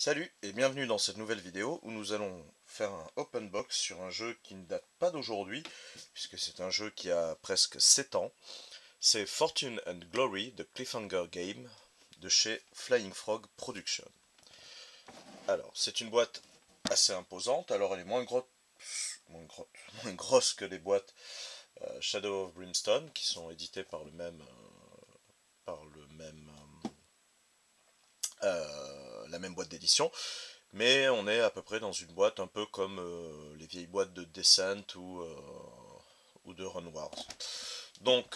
Salut et bienvenue dans cette nouvelle vidéo où nous allons faire un open box sur un jeu qui ne date pas d'aujourd'hui puisque c'est un jeu qui a presque 7 ans. C'est Fortune and Glory de Cliffhanger Game de chez Flying Frog Productions. Alors c'est une boîte assez imposante, alors elle est moins, grosse, moins, grosse que les boîtes euh, Shadow of Brimstone qui sont éditées par le même, euh, par le même euh, la même boîte d'édition, mais on est à peu près dans une boîte un peu comme euh, les vieilles boîtes de Descent ou, euh, de Run. Donc,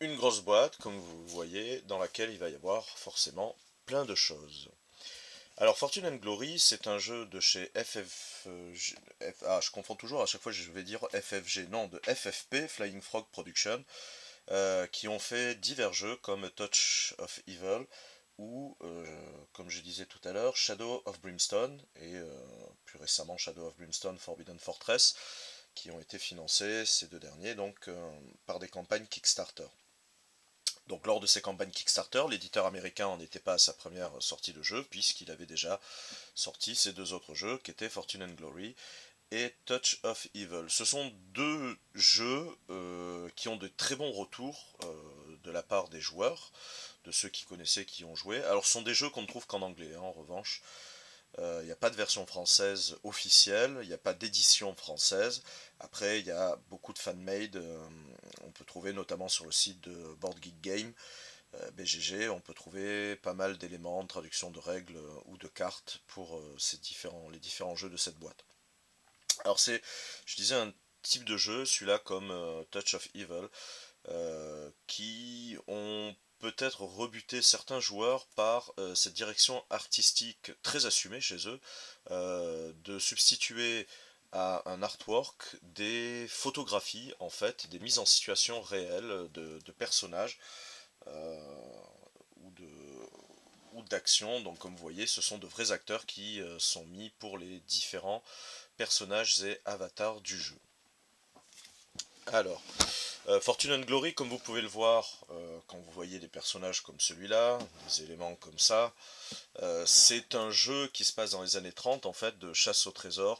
une grosse boîte, comme vous voyez, dans laquelle il va y avoir forcément plein de choses. Alors, Fortune and Glory, c'est un jeu de chez FF... ah, je confonds toujours, à chaque fois je vais dire FFG, non, de FFP, Flying Frog Production, qui ont fait divers jeux comme Touch of Evil, ou, euh, comme je disais tout à l'heure, Shadow of Brimstone, et euh, plus récemment Shadow of Brimstone Forbidden Fortress, qui ont été financés, ces deux derniers, donc euh, par des campagnes Kickstarter. Donc lors de ces campagnes Kickstarter, l'éditeur américain n'en était pas à sa première sortie de jeu, puisqu'il avait déjà sorti ces deux autres jeux, qui étaient Fortune and Glory et Touch of Evil. Ce sont deux jeux qui ont de très bons retours de la part des joueurs de ceux qui connaissaient, qui ont joué. Alors ce sont des jeux qu'on ne trouve qu'en anglais, hein, en revanche. Il euh, n'y a pas de version française officielle, il n'y a pas d'édition française. Après, il y a beaucoup de fan-made, euh, on peut trouver notamment sur le site de Board Geek euh, BGG, on peut trouver pas mal d'éléments de traduction de règles ou de cartes pour ces différents, les différents jeux de cette boîte. Alors c'est, je disais, un type de jeu, celui-là comme Touch of Evil, qui ont peut-être rebuter certains joueurs par euh, cette direction artistique très assumée chez eux, euh, de substituer à un artwork des photographies, en fait, des mises en situation réelles de, personnages euh, ou ou d'actions. Donc comme vous voyez, ce sont de vrais acteurs qui sont mis pour les différents personnages et avatars du jeu. Alors, euh, Fortune and Glory, comme vous pouvez le voir, euh, quand vous voyez des personnages comme celui-là, des éléments comme ça, euh, c'est un jeu qui se passe dans les années 30, en fait, de chasse au trésor,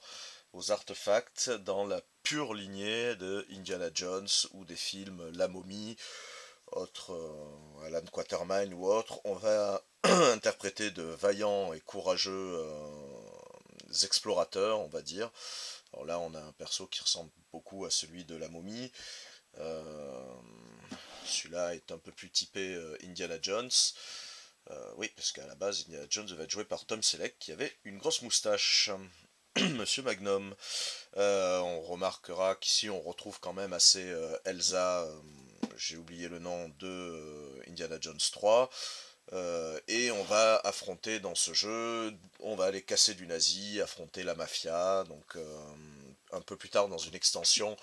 aux artefacts, dans la pure lignée de Indiana Jones ou des films La Momie, autre Alan Quatermain ou autre. On va interpréter de vaillants et courageux explorateurs, on va dire. Alors là, on a un perso qui ressemble beaucoup à celui de la momie. Euh, celui-là est un peu plus typé euh, Indiana Jones. Euh, oui, parce qu'à la base, Indiana Jones devait être joué par Tom Selleck, qui avait une grosse moustache. Monsieur Magnum. on remarquera qu'ici on retrouve quand même assez Elsa, j'ai oublié le nom de Indiana Jones 3. et on va affronter dans ce jeu, on va aller casser du nazi, affronter la mafia, donc un peu plus tard dans une extension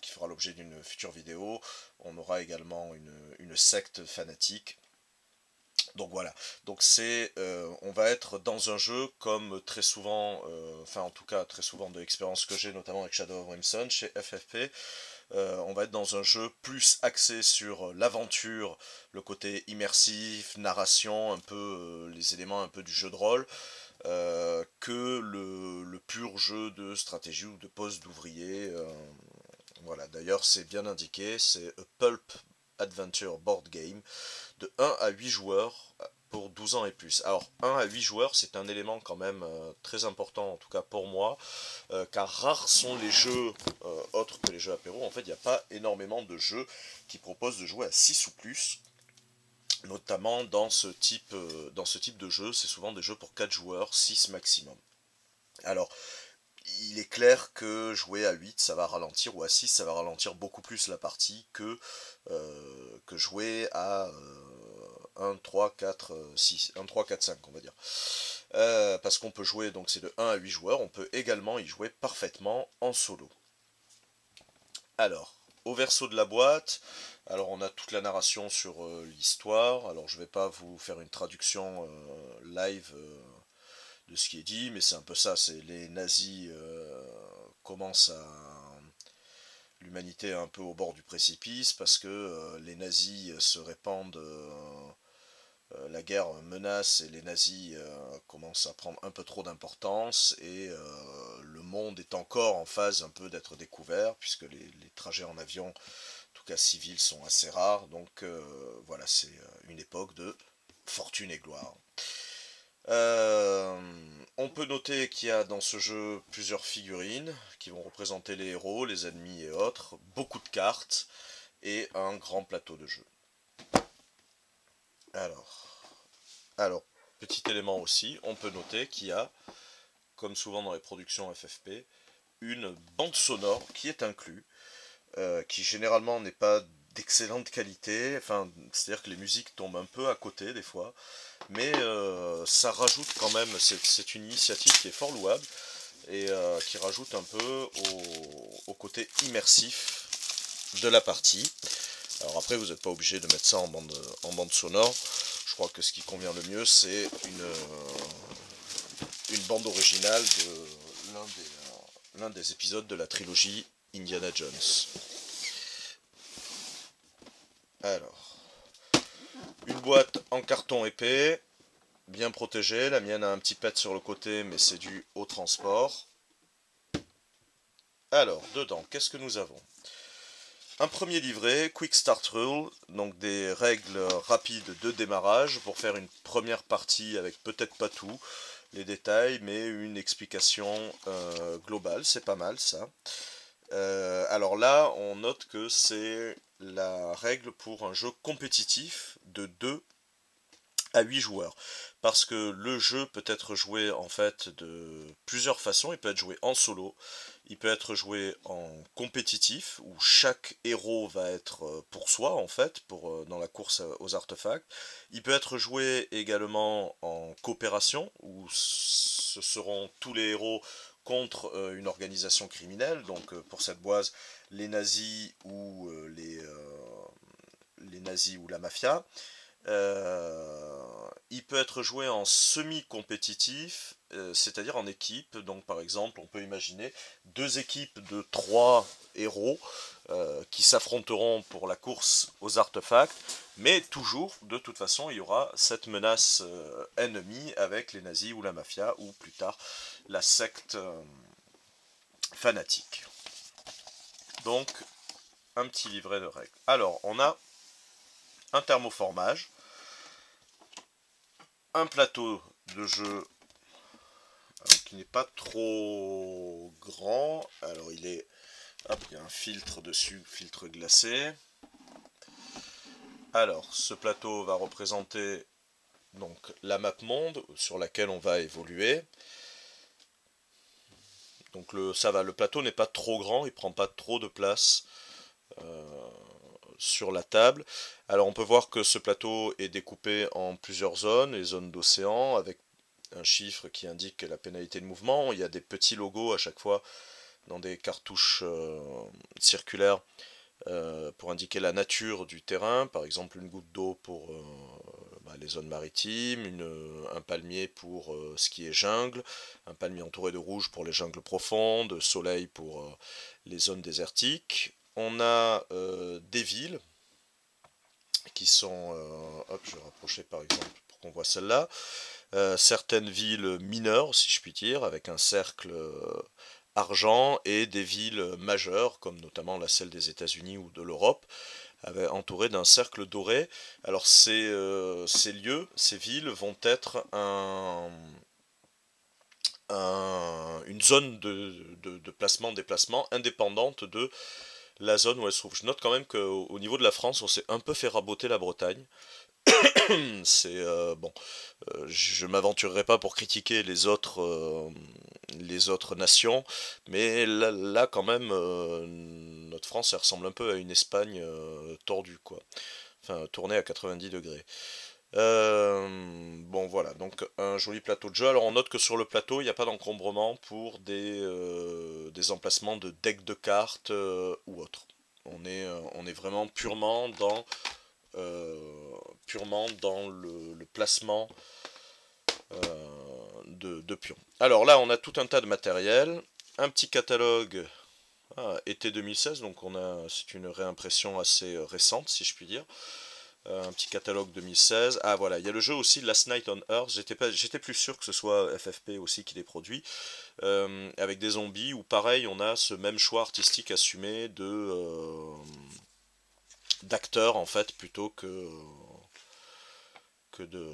qui fera l'objet d'une future vidéo. On aura également une, secte fanatique. Donc voilà, donc c'est, euh, on va être dans un jeu comme très souvent, euh, enfin en tout cas très souvent de l'expérience que j'ai notamment avec Shadow of chez FFP, euh, on va être dans un jeu plus axé sur l'aventure, le côté immersif, narration, un peu les éléments un peu du jeu de rôle, euh, que le, pur jeu de stratégie ou de poste d'ouvrier. Euh, voilà, d'ailleurs c'est bien indiqué, c'est a Pulp Adventure Board Game de 1 à 8 joueurs pour 12 ans et plus. Alors 1 à 8 joueurs c'est un élément quand même euh, très important en tout cas pour moi, car rares sont les jeux autres que les jeux apéro. En fait il n'y a pas énormément de jeux qui proposent de jouer à 6 ou plus notamment dans ce type, euh, dans ce type de jeu, c'est souvent des jeux pour 4 joueurs, 6 maximum. Alors, il est clair que jouer à 8 ça va ralentir, ou à 6 ça va ralentir beaucoup plus la partie que, euh, jouer à 1, 3, 4, 6, 1, 3, 4, 5 on va dire. Euh, parce qu'on peut jouer, donc c'est de 1 à 8 joueurs, on peut également y jouer parfaitement en solo. Alors, au verso de la boîte, alors on a toute la narration sur euh, l'histoire, alors je vais pas vous faire une traduction euh, live euh, de ce qui est dit, mais c'est un peu ça, c'est les nazis commencent à... L'humanité un peu au bord du précipice parce que les nazis se répandent la guerre menace et les nazis commencent à prendre un peu trop d'importance et le monde est encore en phase un peu d'être découvert puisque les, trajets en avion, en tout cas civils, sont assez rares. Donc voilà, c'est une époque de fortune et gloire. on peut noter qu'il y a dans ce jeu plusieurs figurines qui vont représenter les héros, les ennemis et autres, beaucoup de cartes et un grand plateau de jeu. Alors, petit élément aussi, on peut noter qu'il y a, comme souvent dans les productions FFP, une bande sonore qui est inclue, euh, qui généralement n'est pas d'excellente qualité, enfin, c'est-à-dire que les musiques tombent un peu à côté des fois, mais euh, ça rajoute quand même, c'est une initiative qui est fort louable, et euh, qui rajoute un peu au côté immersif de la partie. Alors après, vous n'êtes pas obligé de mettre ça en bande, en bande sonore. Je crois que ce qui convient le mieux, c'est une, euh, une bande originale de l'un des, des épisodes de la trilogie Indiana Jones. Alors, une boîte en carton épais, bien protégée. La mienne a un petit pet sur le côté, mais c'est dû au transport. Alors, dedans, qu'est-ce que nous avons? Un premier livret, Quick Start Rule, donc des règles rapides de démarrage pour faire une première partie avec peut-être pas tout, les détails, mais une explication euh, globale, c'est pas mal ça. Euh, alors là, on note que c'est la règle pour un jeu compétitif de 2 à 8 joueurs. Parce que le jeu peut être joué en fait de plusieurs façons. Il peut être joué en solo, il peut être joué en compétitif, où chaque héros va être euh, pour soi en fait, pour, euh, dans la course aux artefacts. Il peut être joué également en coopération, où ce seront tous les héros contre euh, une organisation criminelle. Donc pour cette boise, les nazis ou les, les nazis ou la mafia. Euh, il peut être joué en semi-compétitif, euh, c'est-à-dire en équipe. Donc par exemple, on peut imaginer deux équipes de trois héros euh, qui s'affronteront pour la course aux artefacts, mais toujours, de toute façon, il y aura cette menace ennemie avec les nazis ou la mafia, ou plus tard la secte fanatique. Donc, un petit livret de règles. Alors, on a un thermoformage, un plateau de jeu qui n'est pas trop grand. Alors il est... Un filtre dessus, filtre glacé. Alors, ce plateau va représenter donc la map monde sur laquelle on va évoluer. Donc le, ça va, le plateau n'est pas trop grand, il prend pas trop de place. Euh, sur la table. Alors on peut voir que ce plateau est découpé en plusieurs zones, les zones d'océan, avec un chiffre qui indique la pénalité de mouvement. Il y a des petits logos à chaque fois dans des cartouches euh, circulaires euh, pour indiquer la nature du terrain, par exemple une goutte d'eau pour euh, bah, les zones maritimes, un palmier pour ce qui est jungle, un palmier entouré de rouge pour les jungles profondes, soleil pour les zones désertiques, on a euh, des villes qui sont, euh, hop, je vais rapprocher par exemple pour qu'on voit celle-là, euh, certaines villes mineures, si je puis dire, avec un cercle argent, et des villes majeures, comme notamment la celle des États-Unis ou de l'Europe, entourées d'un cercle doré. Alors ces, lieux, ces villes vont être un, une zone de, de placement-déplacement indépendante de la zone où elle se trouve. Je note quand même qu'au niveau de la France, on s'est un peu fait raboter la Bretagne. c'est euh, bon, euh, je m'aventurerai pas pour critiquer les autres, euh, les autres nations, mais là, quand même, notre France, elle ressemble un peu à une Espagne tordue, quoi. Enfin, tournée à 90 degrés. Euh, bon voilà, donc un joli plateau de jeu. Alors on note que sur le plateau, il n'y a pas d'encombrement pour des, euh, des, emplacements de deck de cartes euh, ou autre. On est, on est vraiment purement dans, purement dans le, placement de, de, pions. Alors là, on a tout un tas de matériel, un petit catalogue ah, été 2016, donc on a c'est une réimpression assez récente, si je puis dire. Euh, un petit catalogue 2016. Ah voilà, il y a le jeu aussi Last Night on Earth. J'étais plus sûr que ce soit FFP aussi qui les produit, euh, avec des zombies où pareil, on a ce même choix artistique assumé de euh, d'acteurs en fait plutôt que que de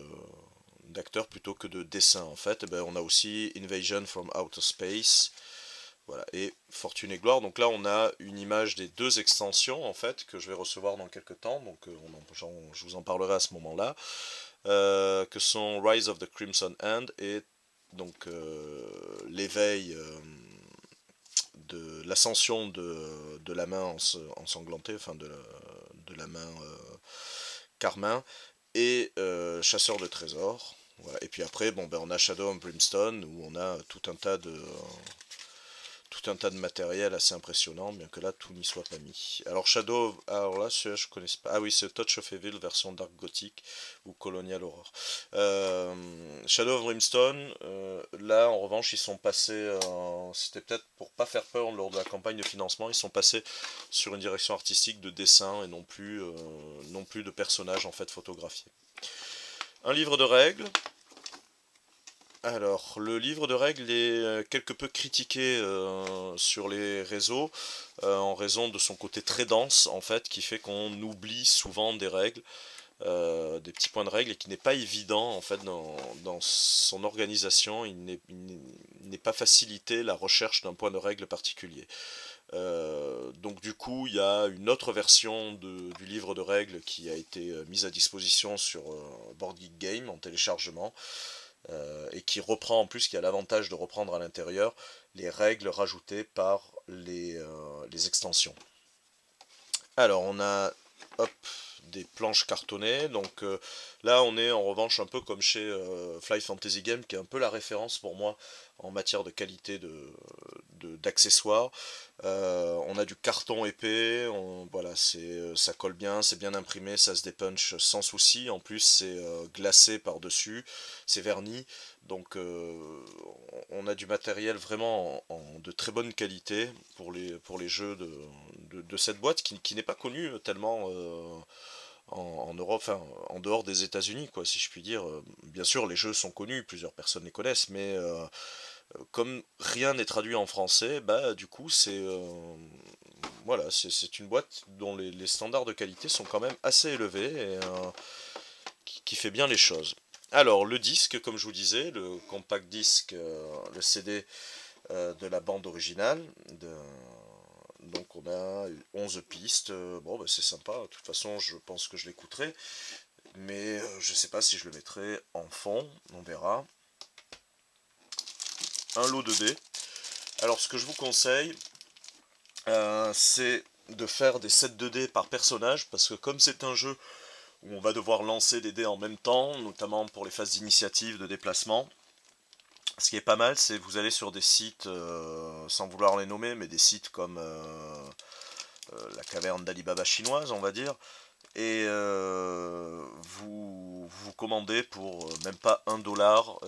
d'acteurs plutôt que de dessins en fait. Eh ben, on a aussi Invasion from Outer Space. Voilà, et Fortune et Gloire. Donc là, on a une image des deux extensions, en fait, que je vais recevoir dans quelques temps. Donc euh, je vous en parlerai à ce moment-là. Euh, que sont Rise of the Crimson Hand et donc euh, l'éveil de l'ascension de, la main ensanglantée, enfin de la, de la main carmin, et Chasseur de trésors. Et puis après, bon, ben, on a Shadow of Brimstone, où on a tout un tas de tout un tas de matériel assez impressionnant, bien que là tout n'y soit pas mis. Alors Shadow, alors là connais pas. Ah oui, c'est Touch of Evil version Dark Gothic ou Colonial Horror. Euh, Shadow of Brimstone, euh, là en revanche ils sont passés, c'était peut-être pour pas faire peur lors de la campagne de financement, ils sont passés sur une direction artistique de dessin et non plus, euh, non plus de personnages en fait photographiés. Un livre de règles, alors, le livre de règles est euh, quelque peu critiqué euh, sur les réseaux euh, en raison de son côté très dense, en fait, qui fait qu'on oublie souvent des règles, des petits points de règles, et qui n'est pas évident, en fait, dans, son organisation. Il n'est pas facilité la recherche d'un point de règle particulier. donc du coup, il y a une autre version du livre de règles qui a été mise à disposition sur Geek Game en téléchargement. Euh, et qui reprend en plus, qui a l'avantage de reprendre à l'intérieur les règles rajoutées par les, euh, extensions. Alors on a des planches cartonnées, donc euh, là on est en revanche un peu comme chez Fly Fantasy Game, qui est un peu la référence pour moi en matière de qualité d'accessoires. De, euh, on a du carton épais, voilà, euh, ça colle bien, c'est bien imprimé, ça se dépunch sans souci. En plus, c'est euh, glacé par-dessus, c'est verni. Donc, on a du matériel vraiment en, de très bonne qualité pour les, pour les jeux de, cette boîte qui, qui n'est pas connue tellement en, Europe, enfin, en dehors des États-Unis, quoi, si je puis dire. Bien sûr, les jeux sont connus, plusieurs personnes les connaissent, mais euh, comme rien n'est traduit en français, bah du coup, c'est euh, voilà, c'est une boîte dont les, standards de qualité sont quand même assez élevés et euh, qui, fait bien les choses. Alors, le disque, comme je vous disais, le compact disque, le CD de la bande originale, de, donc on a 11 pistes, euh, bon bah, c'est sympa, de toute façon je pense que je l'écouterai, mais euh, je sais pas si je le mettrai en fond, on verra. Un lot de dés. Alors ce que je vous conseille, euh, c'est de faire des sets de dés par personnage, parce que comme c'est un jeu où on va devoir lancer des dés en même temps, notamment pour les phases d'initiative, de déplacement, ce qui est pas mal, c'est vous allez sur des sites, euh, sans vouloir les nommer, mais des sites comme euh, euh, la caverne d'Alibaba chinoise, on va dire, et vous, vous commandez pour même pas un dollar,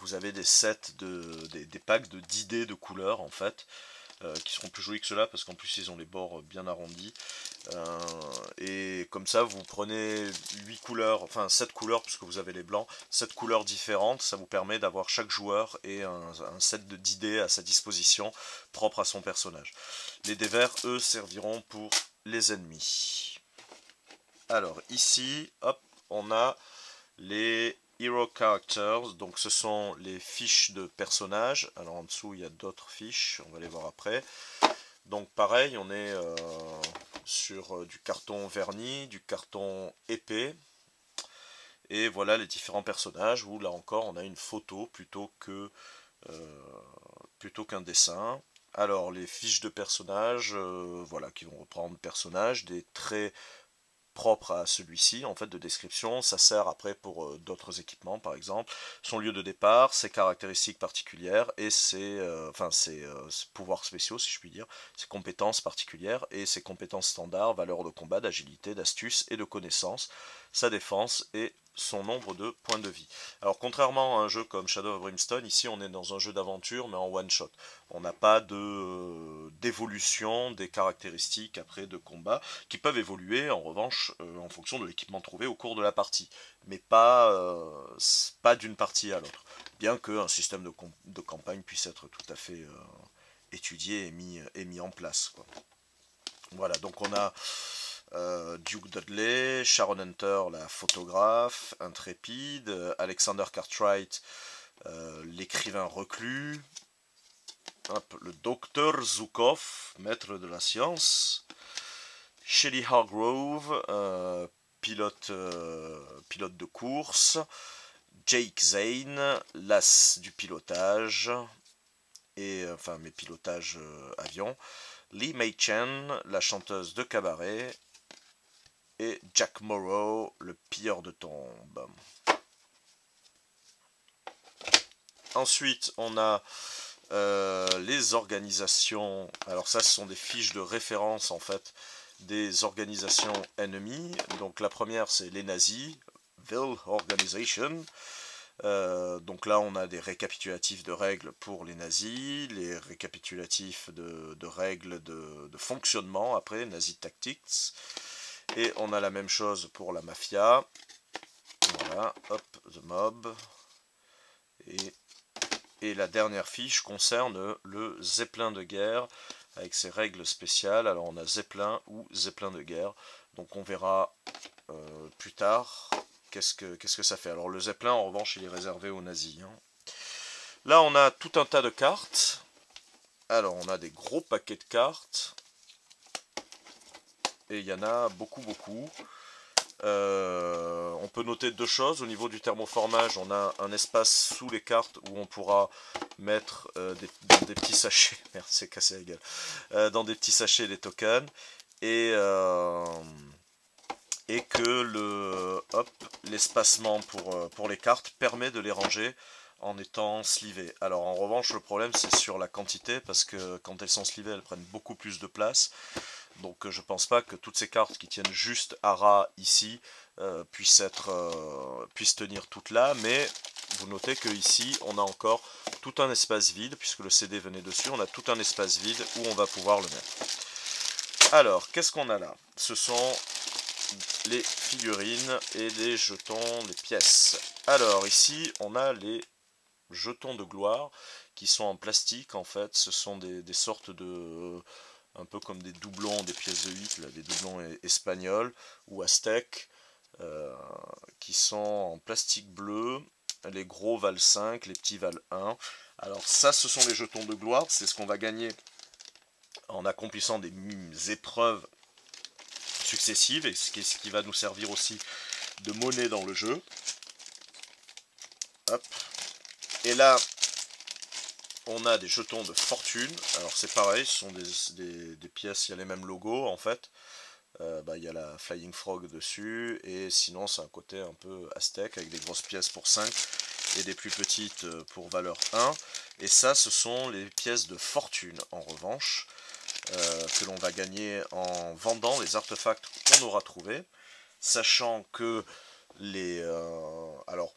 vous avez des sets, de, des, packs de 10 dés de couleurs en fait, euh, qui seront plus jolis que cela parce qu'en plus ils ont les bords bien arrondis. Euh, et comme ça vous prenez 8 couleurs, enfin 7 couleurs puisque vous avez les blancs, 7 couleurs différentes, ça vous permet d'avoir chaque joueur et un, set d'idées à sa disposition propre à son personnage. Les dés verts, eux, serviront pour les ennemis. Alors ici, hop, on a les Hero Characters, donc ce sont les fiches de personnages. Alors en dessous, il y a d'autres fiches, on va les voir après. Donc pareil, on est euh, sur euh, du carton verni, du carton épais. Et voilà les différents personnages où là encore on a une photo plutôt euh, plutôt qu'un dessin. Alors les fiches de personnages, voilà, qui vont reprendre personnages, des traits propre à celui-ci en fait de description, ça sert après pour euh, d'autres équipements par exemple, son lieu de départ, ses caractéristiques particulières et ses, euh, enfin, ses, euh, pouvoirs spéciaux si je puis dire, ses compétences particulières et ses compétences standards, valeurs de combat, d'agilité, d'astuce et de connaissance, sa défense et son nombre de points de vie. Alors contrairement à un jeu comme Shadow of Brimstone, ici on est dans un jeu d'aventure mais en one shot. On n'a pas de d'évolution des caractéristiques après de combat qui peuvent évoluer en revanche euh, en fonction de l'équipement trouvé au cours de la partie, mais pas, euh, d'une partie à l'autre. Bien qu'un système de, de, campagne puisse être tout à fait euh, étudié et mis, et mis en place. Voilà, donc on a euh, Duke Dudley, Sharon Hunter, la photographe intrépide, Alexander Cartwright, euh, l'écrivain reclus, le docteur Zukov, maître de la science, Shelly Hargrove, euh, pilote, de course, Jake Zane, l'as du pilotage, et enfin mes pilotages avion, Lee Mei Chen, la chanteuse de cabaret, Jack Morrow, le pire de tombes. Ensuite, on a euh, les organisations. Alors ça, ce sont des fiches de référence en fait des organisations ennemies. Donc la première, c'est les nazis, Ville Organization. Euh, donc là, on a des récapitulatifs de règles pour les nazis, les récapitulatifs de, règles de, de, fonctionnement après, Nazi Tactics. Et on a la même chose pour la mafia. Voilà, hop, the mob. Et, la dernière fiche concerne le zeppelin de guerre avec ses règles spéciales. Alors on a zeppelin ou zeppelin de guerre. Donc on verra euh, plus tard qu'est-ce que, qu'est-ce que ça fait. Alors le zeppelin en revanche il est réservé aux nazis. Hein. Là on a tout un tas de cartes. Alors on a des gros paquets de cartes et il y en a beaucoup beaucoup. Euh, on peut noter deux choses. Au niveau du thermoformage, on a un espace sous les cartes où on pourra mettre euh, des, dans des petits sachets. Merde, c'est cassé la gueule. Euh, dans des petits sachets les tokens. Et, et que le hop l'espacement pour, pour les cartes permet de les ranger en étant slivées. Alors en revanche, le problème c'est sur la quantité parce que quand elles sont slivées, elles prennent beaucoup plus de place. Donc euh, je pense pas que toutes ces cartes qui tiennent juste à ras ici euh, puissent, être, euh, puissent tenir toutes là, mais vous notez que ici on a encore tout un espace vide, puisque le CD venait dessus, on a tout un espace vide où on va pouvoir le mettre. Alors, qu'est-ce qu'on a là? Ce sont les figurines et les jetons, les pièces. Alors ici on a les jetons de gloire qui sont en plastique en fait, ce sont des sortes de un peu comme des doublons des pièces de 8, des doublons espagnols ou aztèques, euh, qui sont en plastique bleu, les gros valent 5, les petits valent 1. Alors ça, ce sont les jetons de gloire, c'est ce qu'on va gagner en accomplissant des épreuves successives, et ce qui va nous servir aussi de monnaie dans le jeu. Hop. Et là, on a des jetons de fortune. Alors c'est pareil, ce sont des, pièces, il y a les mêmes logos en fait. Euh, bah, il y a la Flying Frog dessus, et sinon c'est un côté un peu aztèque avec des grosses pièces pour 5 et des plus petites euh, pour valeur 1. Et ça, ce sont les pièces de fortune en revanche, euh, que l'on va gagner en vendant les artefacts qu'on aura trouvés, sachant que les... alors,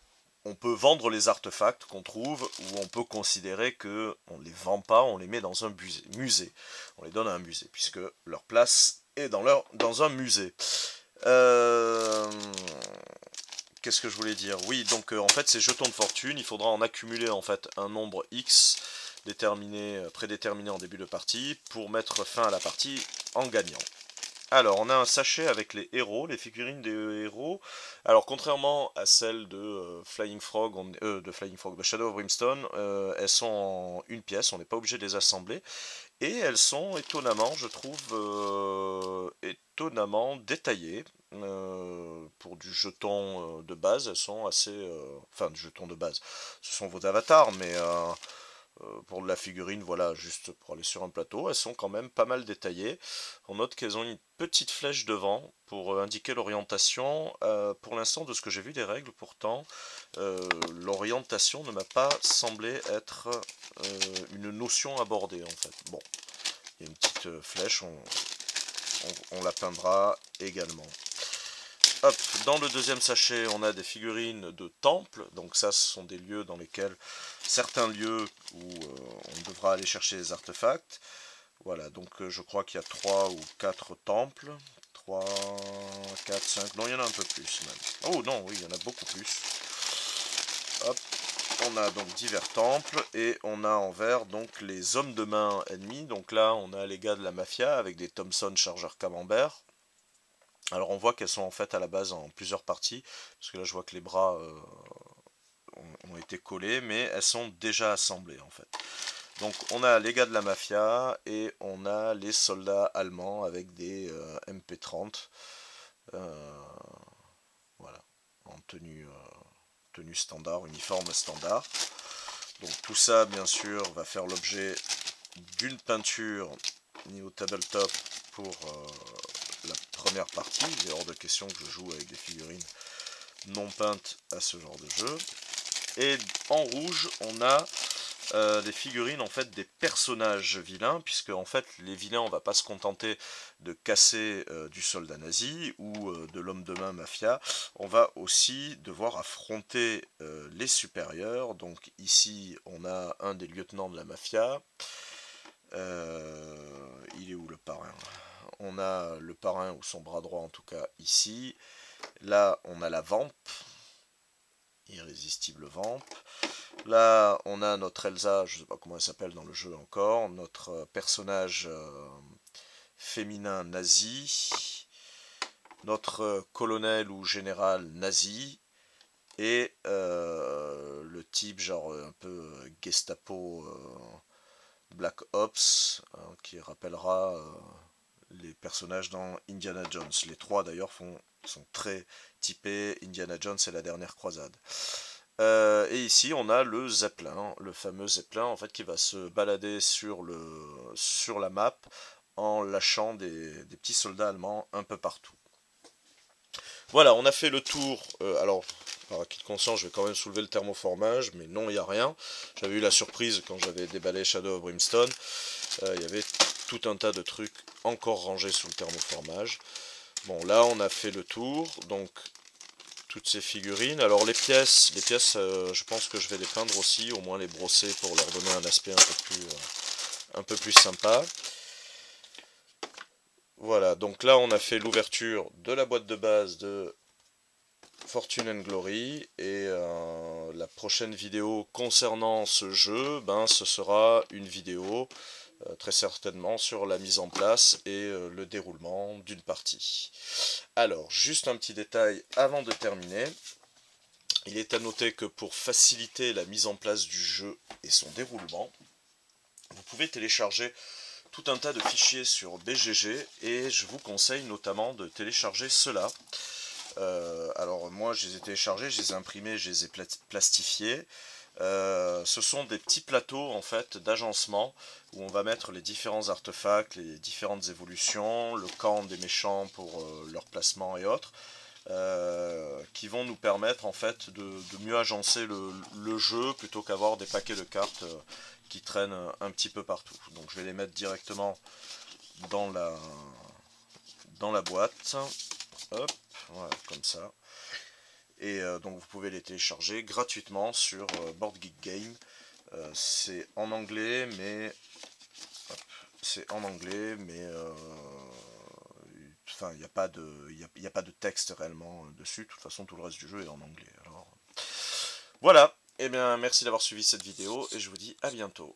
on peut vendre les artefacts qu'on trouve, ou on peut considérer que on les vend pas, on les met dans un musée. On les donne à un musée, puisque leur place est dans, un musée. Euh, qu'est-ce que je voulais dire? Oui, donc euh, en fait, ces jetons de fortune, il faudra en accumuler en fait un nombre X déterminé, euh, prédéterminé en début de partie pour mettre fin à la partie en gagnant. Alors, on a un sachet avec les héros, les figurines des héros. Alors, contrairement à celles de euh, Flying Frog, euh, de Shadow of Brimstone, euh, elles sont en une pièce, on n'est pas obligé de les assembler. Et elles sont étonnamment, je trouve, étonnamment détaillées. pour du jeton de base, elles sont assez... enfin, du jeton de base. Ce sont vos avatars, mais pour de la figurine, voilà, juste pour aller sur un plateau. Elles sont quand même pas mal détaillées. On note qu'elles ont une petite flèche devant pour euh, indiquer l'orientation. Euh, pour l'instant, de ce que j'ai vu des règles, pourtant, l'orientation ne m'a pas semblé être une notion abordée, en fait. Bon, il y a une petite flèche, on la peindra également. Hop, dans le deuxième sachet, on a des figurines de temple. Donc ça, ce sont des lieux dans lesquels, certains lieux où on devra aller chercher des artefacts. Voilà, donc je crois qu'il y a 3 ou 4 temples. 3, 4, 5, non, il y en a un peu plus même. Oh non, oui, il y en a beaucoup plus. Hop, on a donc divers temples et on a en vert donc les hommes de main ennemis. Donc là, on a les gars de la mafia avec des Thompson chargeurs camembert. Alors on voit qu'elles sont en fait à la base en plusieurs parties, parce que là je vois que les bras euh, ont, été collés, mais elles sont déjà assemblées en fait. Donc on a les gars de la mafia et on a les soldats allemands avec des euh, MP30. Euh, voilà, en tenue tenue standard, uniforme standard. Donc tout ça, bien sûr, va faire l'objet d'une peinture au tabletop pour première partie. Il est hors de question que je joue avec des figurines non peintes à ce genre de jeu. Et en rouge, on a euh, des figurines en fait des personnages vilains, puisque en fait les vilains on va pas se contenter de casser euh, du soldat nazi ou euh, de l'homme de main mafia, on va aussi devoir affronter les supérieurs. Donc ici on a un des lieutenants de la mafia. il est où le parrain? On a le parrain ou son bras droit en tout cas ici. Là on a la vamp, irrésistible vamp. Là, on a notre Elsa, je ne sais pas comment elle s'appelle dans le jeu encore, notre euh, personnage euh, féminin nazi, notre euh, colonel ou général nazi, et le type genre un peu Gestapo Black Ops, hein, qui rappellera les personnages dans Indiana Jones. Les trois d'ailleurs sont très typés Indiana Jones et la dernière croisade. Euh, et ici, on a le Zeppelin, le fameux Zeppelin, en fait, qui va se balader sur, le, sur la map en lâchant des, petits soldats allemands un peu partout. Voilà, on a fait le tour. Euh, alors, par acquis de conscience, je vais quand même soulever le thermoformage, mais non, il n'y a rien. J'avais eu la surprise quand j'avais déballé Shadow of Brimstone. Euh, il y avait tout un tas de trucs encore rangés sous le thermoformage. Bon, là, on a fait le tour. Donc, toutes ces figurines. Alors les pièces, les pièces, euh, je pense que je vais les peindre aussi, au moins les brosser pour leur donner un aspect un peu plus, euh, un peu plus sympa. Voilà, donc là on a fait l'ouverture de la boîte de base de Fortune and Glory et euh, la prochaine vidéo concernant ce jeu, ben ce sera une vidéo très certainement sur la mise en place et euh, le déroulement d'une partie. Alors, juste un petit détail avant de terminer. Il est à noter que pour faciliter la mise en place du jeu et son déroulement, vous pouvez télécharger tout un tas de fichiers sur BGG et je vous conseille notamment de télécharger cela. Euh, alors moi je les ai téléchargés, je les ai imprimés, je les ai plastifiés. Euh, ce sont des petits plateaux en fait d'agencement où on va mettre les différents artefacts, les différentes évolutions, le camp des méchants pour euh, leur placement et autres, euh, qui vont nous permettre en fait de, mieux agencer le, jeu plutôt qu'avoir des paquets de cartes qui traînent un petit peu partout. Donc je vais les mettre directement dans la, dans la boîte. Hop, voilà, comme ça. Et euh, donc vous pouvez les télécharger gratuitement sur euh, Board Geek Game. Euh, c'est en anglais, mais c'est en anglais, mais enfin il n'y a pas de il a, pas de texte réellement dessus. De toute façon, tout le reste du jeu est en anglais. Alors voilà. Et eh bien, merci d'avoir suivi cette vidéo et je vous dis à bientôt.